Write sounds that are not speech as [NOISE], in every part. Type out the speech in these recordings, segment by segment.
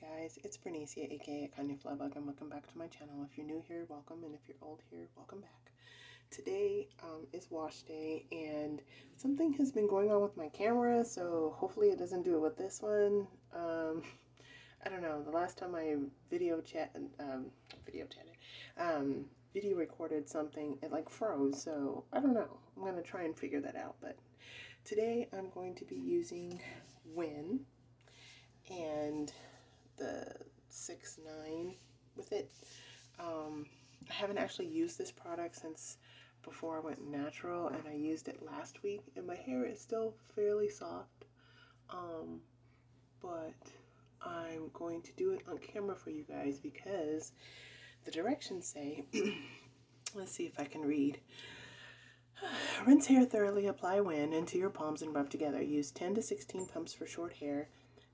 guys, it's Bernicia, aka Kanyaflybug, and welcome back to my channel. If you're new here, welcome, and if you're old here, welcome back. Today um, is wash day, and something has been going on with my camera, so hopefully it doesn't do it with this one. Um, [LAUGHS] I don't know, the last time I video chat, um, video chatted, um, video recorded something, it like froze, so I don't know. I'm going to try and figure that out, but today I'm going to be using Wen and the six nine with it. Um, I haven't actually used this product since before I went natural and I used it last week and my hair is still fairly soft. Um, but I'm going to do it on camera for you guys because the directions say, [CLEARS THROAT] let's see if I can read. [SIGHS] Rinse hair thoroughly, apply Wen into your palms and rub together. Use 10 to 16 pumps for short hair,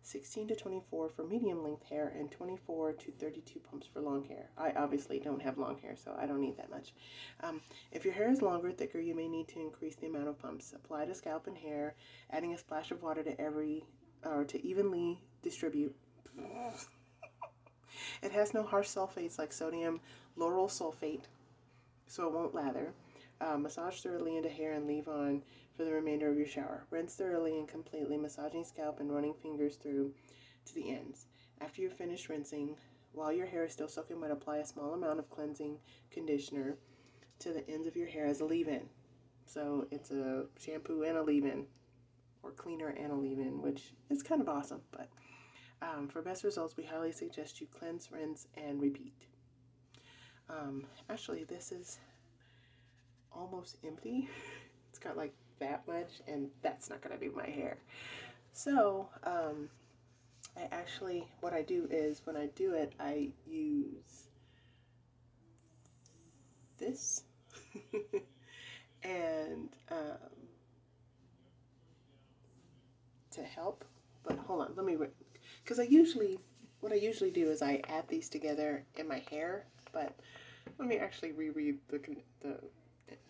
16 to 24 for medium length hair, and 24 to 32 pumps for long hair. I obviously don't have long hair, so I don't need that much. Um, if your hair is longer, thicker, you may need to increase the amount of pumps. Apply to scalp and hair, adding a splash of water to every, or to evenly distribute. [LAUGHS] it has no harsh sulfates like sodium lauryl sulfate, so it won't lather. Uh, massage thoroughly into hair and leave on for the remainder of your shower. Rinse thoroughly and completely, massaging scalp and running fingers through to the ends. After you've finished rinsing, while your hair is still soaking wet, apply a small amount of cleansing conditioner to the ends of your hair as a leave-in. So it's a shampoo and a leave-in, or cleaner and a leave-in, which is kind of awesome. But um, for best results, we highly suggest you cleanse, rinse, and repeat. Um, actually, this is almost empty. [LAUGHS] It's got like that much and that's not going to do my hair. So, um, I actually, what I do is when I do it, I use this [LAUGHS] and um, to help, but hold on, let me, because I usually, what I usually do is I add these together in my hair, but let me actually reread the, the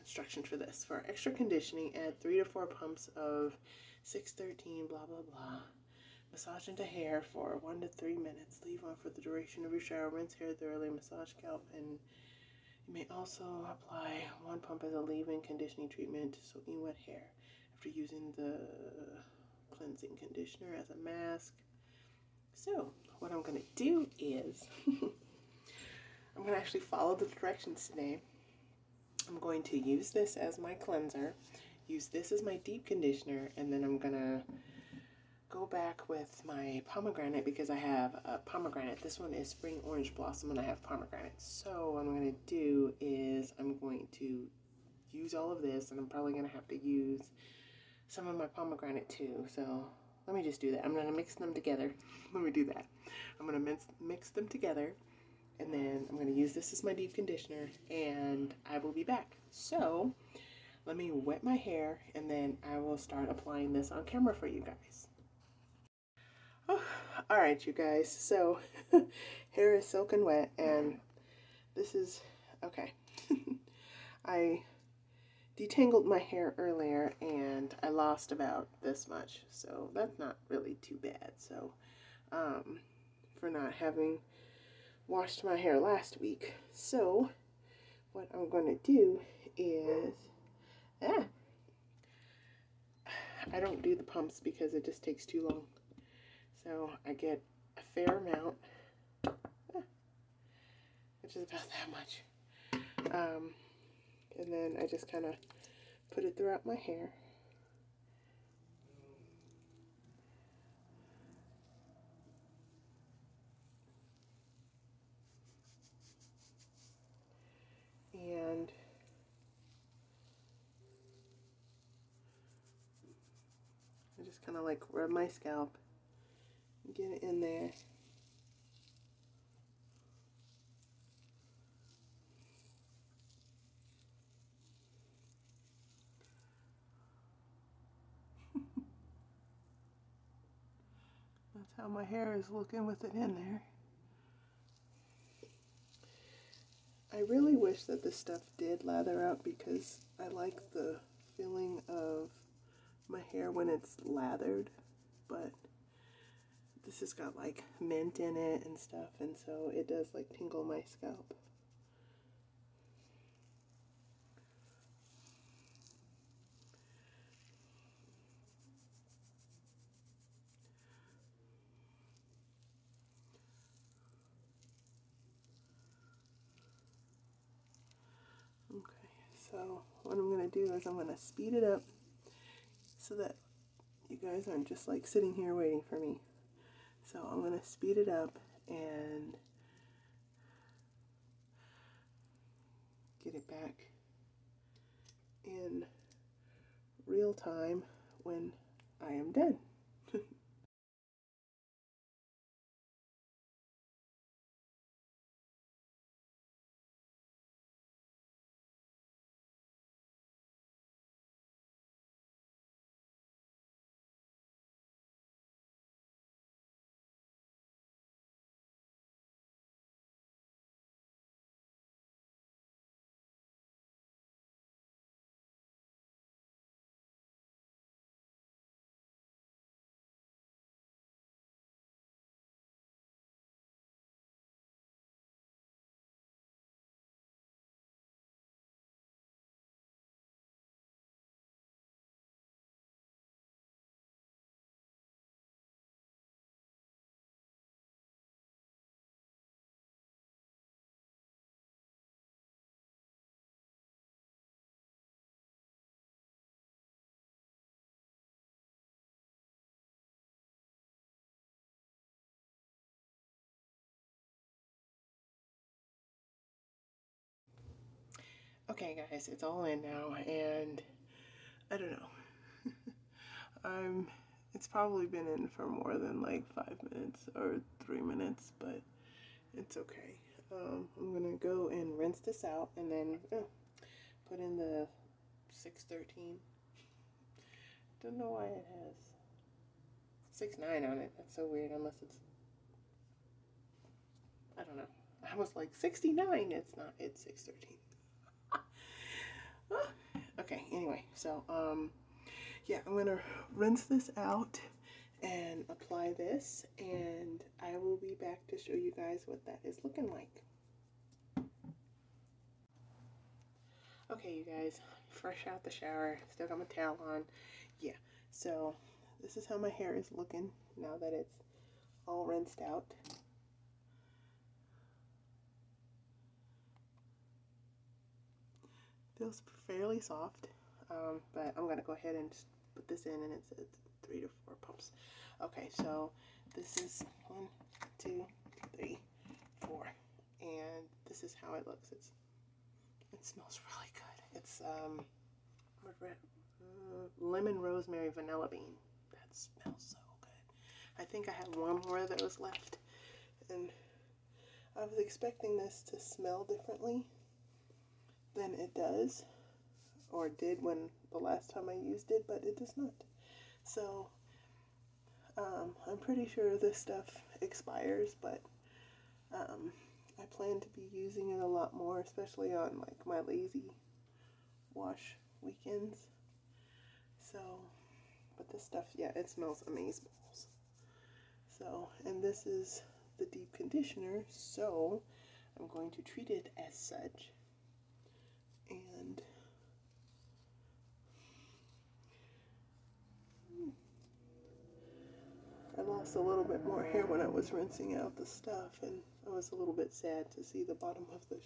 instructions for this. For extra conditioning, add 3 to 4 pumps of 613 blah blah blah. Massage into hair for 1 to 3 minutes. Leave on for the duration of your shower. Rinse hair thoroughly. Massage scalp and you may also apply one pump as a leave-in conditioning treatment to soaking wet hair after using the cleansing conditioner as a mask. So, what I'm going to do is [LAUGHS] I'm going to actually follow the directions today. I'm going to use this as my cleanser, use this as my deep conditioner, and then I'm going to go back with my pomegranate because I have a pomegranate. This one is spring orange blossom and I have pomegranate. So what I'm going to do is I'm going to use all of this and I'm probably going to have to use some of my pomegranate too. So let me just do that. I'm going to mix them together. [LAUGHS] Let me do that. I'm going to mix, mix them together and then I'm going to use this as my deep conditioner and I will be back. So let me wet my hair and then I will start applying this on camera for you guys. Oh, all right, you guys. So [LAUGHS] hair is soaking wet and this is, okay. [LAUGHS] I detangled my hair earlier and I lost about this much. So that's not really too bad. So um, for not having washed my hair last week. So what I'm going to do is, ah, I don't do the pumps because it just takes too long. So I get a fair amount, ah, which is about [LAUGHS] that much. Um, and then I just kind of put it throughout my hair. and I just kind of like rub my scalp and get it in there [LAUGHS] That's how my hair is looking with it in there. I really wish that this stuff did lather out because I like the feeling of my hair when it's lathered, but this has got like mint in it and stuff, and so it does like tingle my scalp. Okay, so what I'm going to do is I'm going to speed it up so that you guys aren't just like sitting here waiting for me. So I'm going to speed it up and get it back in real time when I am done. Okay, guys, it's all in now, and I don't know. [LAUGHS] I'm. It's probably been in for more than like five minutes or three minutes, but it's okay. Um, I'm gonna go and rinse this out, and then oh, put in the 613. Don't know why it has six nine on it. That's so weird. Unless it's I don't know. I was like 69. It's not. It's 613. [LAUGHS] okay, anyway, so, um, yeah, I'm gonna rinse this out and apply this, and I will be back to show you guys what that is looking like. Okay, you guys, fresh out the shower, still got my towel on. Yeah, so this is how my hair is looking now that it's all rinsed out. Feels fairly soft, um, but I'm to go ahead and put this in and it's, says three to four pumps. Okay, so this is one, two, three, four, and this is how it looks. It's It smells [LAUGHS] really good. It's um, uh, lemon, rosemary, vanilla bean. That smells so good. I think I have one more of those left, and I was expecting this to smell differently than it does or did when the last time I used it, but it does not. So um, I'm pretty sure this stuff expires, but um, I plan to be using it a lot more, especially on like my lazy wash weekends. So, but this stuff, yeah, it smells amazing. So, and this is the deep conditioner, so I'm going to treat it as such and I lost a little bit more hair when I was rinsing out the stuff and I was a little bit sad to see the bottom of the,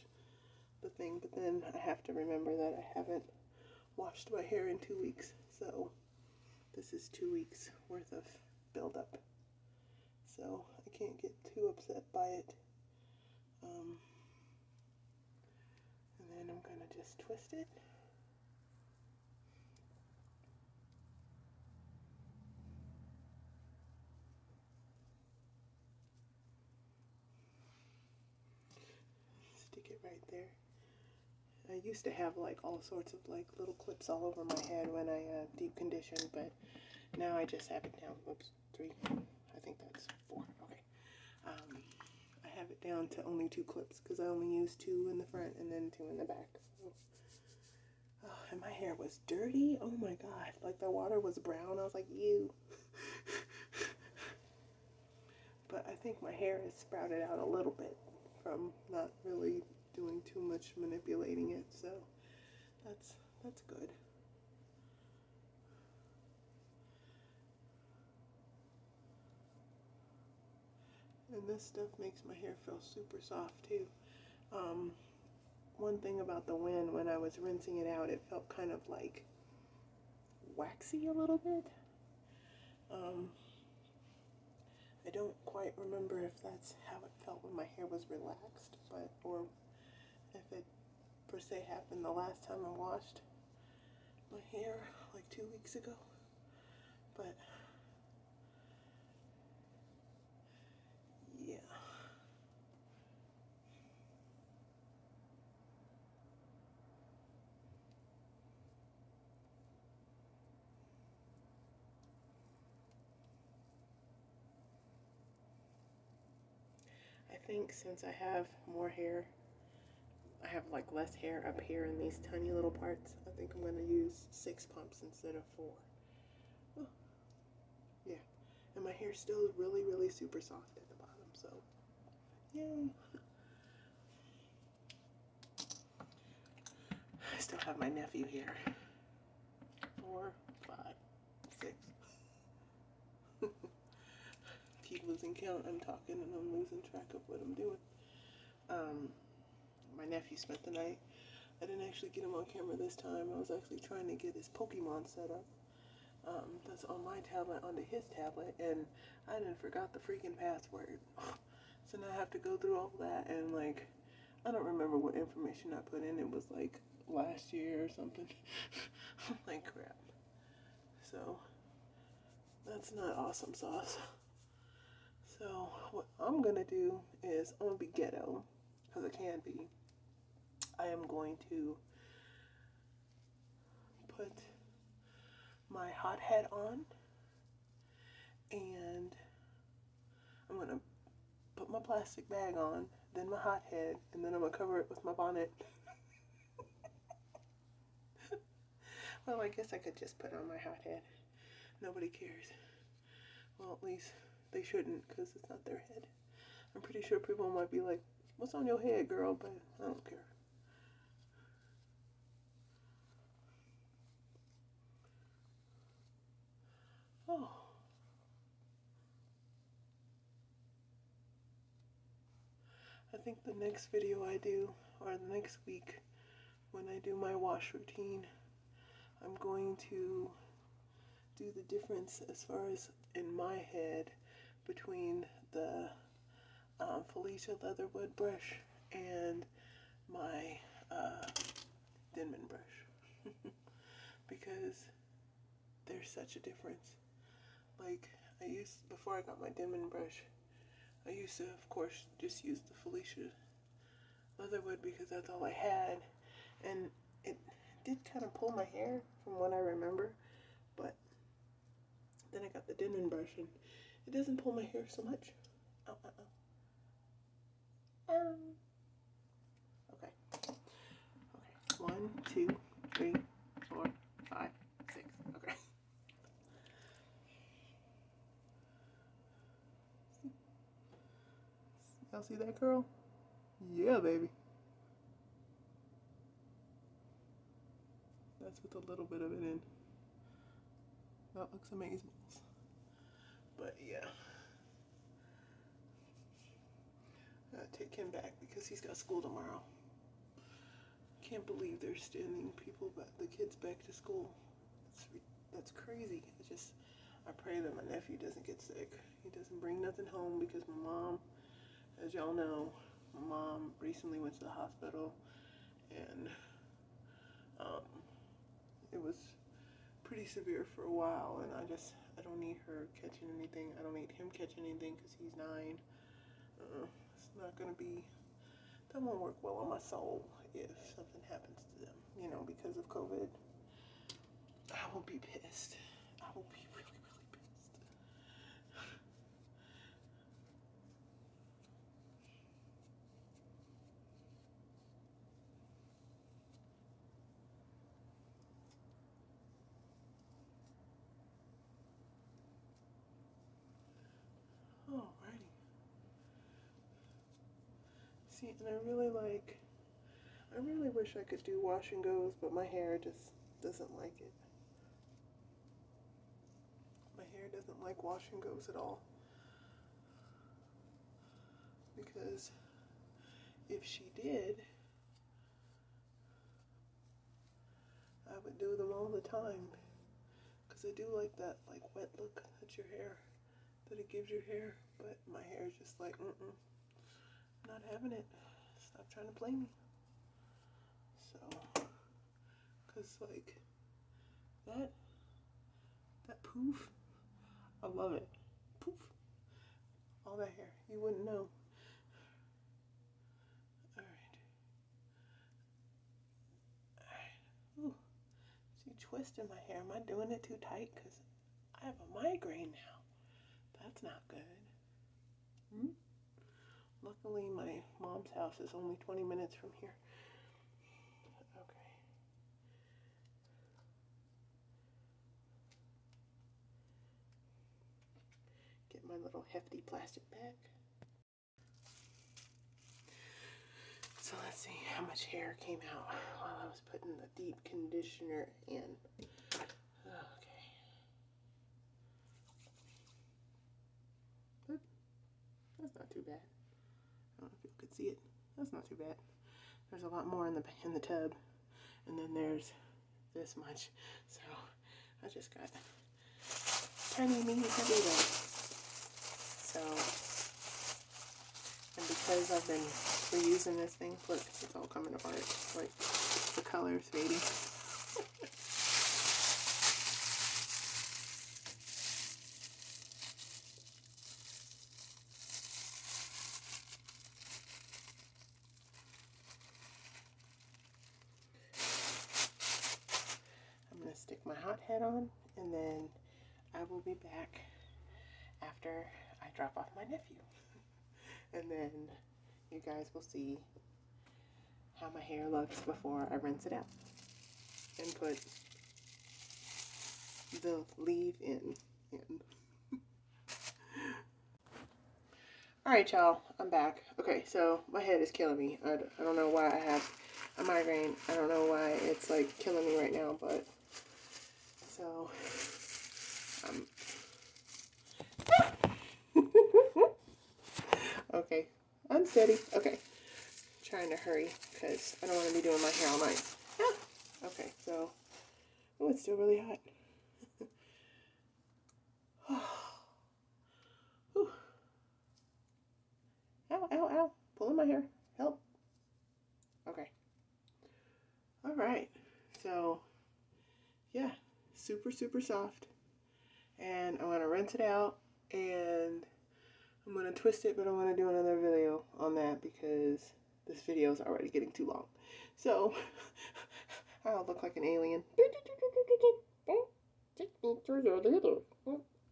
the thing but then I have to remember that I haven't washed my hair in two weeks so this is two weeks worth of buildup. So I can't get too upset by it. Um, I'm going to just twist it. Stick it right there. I used to have like all sorts of like little clips all over my head when I uh, deep conditioned, but now I just have it down. Oops, three. I think that's four. Okay. Um, have it down to only two clips because I only use two in the front and then two in the back. So. Oh, and my hair was dirty. Oh my god. Like the water was brown. I was like, ew. But I think my hair has sprouted out a little bit from not really doing too much manipulating it, so that's that's good. And this stuff makes my hair feel super soft too. Um, one thing about the Wen, when I was rinsing it out, it felt kind of like waxy a little bit. Um, I don't quite remember if that's how it felt when my hair was relaxed, but or if it per se happened the last time I washed my hair like two weeks ago. But yeah. I think since I have more hair, I have like less hair up here in these tiny little parts. I think I'm going to use six pumps instead of four. Oh, yeah, and my hair still is really, really super soft at the bottom, so yay. I still have my nephew here. Four, five, six. Keep losing count. I'm talking and I'm losing track of what I'm doing. Um, my nephew spent the night. I didn't actually get him on camera this time. I was actually trying to get his Pokemon set up. Um, that's on my tablet onto his tablet, and I didn't forgot the freaking password. [LAUGHS] so now I have to go through all that, and like, I don't remember what information I put in. It was like last year or something. [LAUGHS] like crap. So that's not awesome sauce. [LAUGHS] So what I'm gonna do is I'm gonna be ghetto, because I can be. I am going to put my hot hat on and I'm going to put my plastic bag on, then my hot head, and then I'm going to cover it with my bonnet. [LAUGHS] well, I guess I could just put on my hot hat. Nobody cares. Well, at least they shouldn't because it's not their head. I'm pretty sure people might be like, what's on your head, girl? But I don't care. Oh. I think the next video I do, or the next week, when I do my wash routine, I'm going to do the difference as far as in my head between the um, Felicia Leatherwood brush and my uh, Denman brush [LAUGHS] because there's such a difference. Like I used before I got my Denman brush, I used to of course just use the Felicia Leatherwood because that's all I had, and it did kind of pull my hair from what I remember, but then I got the Denman brush and it doesn't pull my hair so much. Oh, uh, uh. Um. Okay. Okay. One, two, three, four, five, six. Okay. Y'all see that curl? Yeah, baby. That's with a little bit of it in. That looks amazing. But yeah. I take him back because he's got school tomorrow. Can't believe they're sending people but the kids back to school. That's, that's crazy. I just, I pray that my nephew doesn't get sick. He doesn't bring nothing home because my mom, as y'all know, my mom recently went to the hospital and um, it was pretty severe for a while and I just I don't need her catching anything. I don't need him catching anything because he's nine. Uh, it's not gonna be that won't work well on my soul if something happens to them you know because of COVID. I will be pissed. I will be really really pissed Alrighty. See, and I really like, I really wish I could do wash and goes, but my hair just doesn't like it. My hair doesn't like wash and goes at all. Because if she did, I would do them all the time. Because I do like that like wet look at your hair, that it gives your hair. But my hair is just like, mm-mm, not having it. Stop trying to play me. So, because like that, that poof, I love it. Poof, all that hair, you wouldn't know. All right. See twist in my hair. Am I doing it too tight? Because I have a migraine now. That's not good. Hmm? Luckily, my mom's house is only 20 minutes from here. Okay. Get my little hefty plastic bag. So let's see how much hair came out while I was putting the deep conditioner in. Okay. But that's not too bad. I don't know if you could see it. That's not too bad. There's a lot more in the in the tub, and then there's this much. So I just got tiny mini heavy So and because I've been reusing this thing, look, it's all coming apart. Like the color's fading. [LAUGHS] I'm going to stick my hot hat on and then I will be back after I drop off my nephew [LAUGHS] and then you guys will see how my hair looks before I rinse it out and put the leave-in in. [LAUGHS] Alright y'all, I'm back. Okay, so my head is killing me. I, I don't know why I have a migraine. I don't know why it's like killing me right now, but so um [LAUGHS] Okay, I'm steady. Okay, trying to hurry because I don't want to be doing my hair all night. Okay, so, oh, it's still really hot. [SIGHS] ow, ow, ow. Pulling my hair. Help. Okay. All right. So, super, super soft. And I'm going to rinse it out and I'm going to twist it, but I'm going to do another video on that because this video is already getting too long. So, [LAUGHS] I'll look like an alien.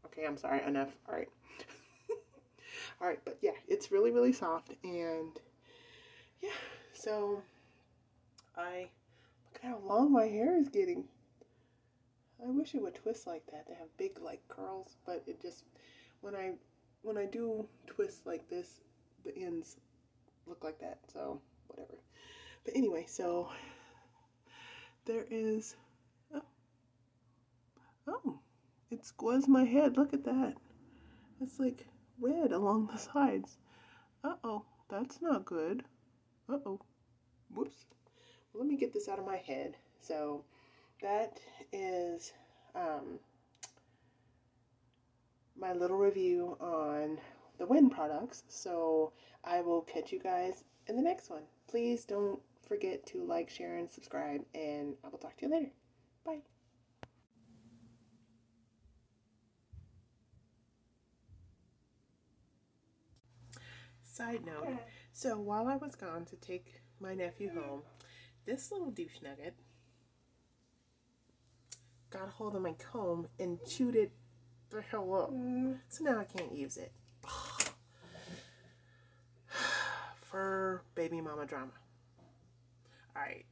Okay, I'm sorry, enough. Alright. [LAUGHS] Alright, but yeah, it's really, really soft. And, yeah, so, I, look at how long my hair is getting. I wish it would twist like that to have big, like, curls, but it just, when I when I do twists like this, the ends look like that, so whatever. But anyway, so there is, oh, oh it squares my head, look at that. It's like red along the sides. Uh-oh, that's not good. Uh-oh, whoops. Well, let me get this out of my head. So that is, um, my little review on the Wen products. So I will catch you guys in the next one. Please don't forget to like, share, and subscribe, and I will talk to you later. Bye. Side note, so while I was gone to take my nephew home, this little douche nugget got a hold of my comb and chewed it the hell up. Mm. So now I can't use it. [SIGHS] For baby mama drama. Alright.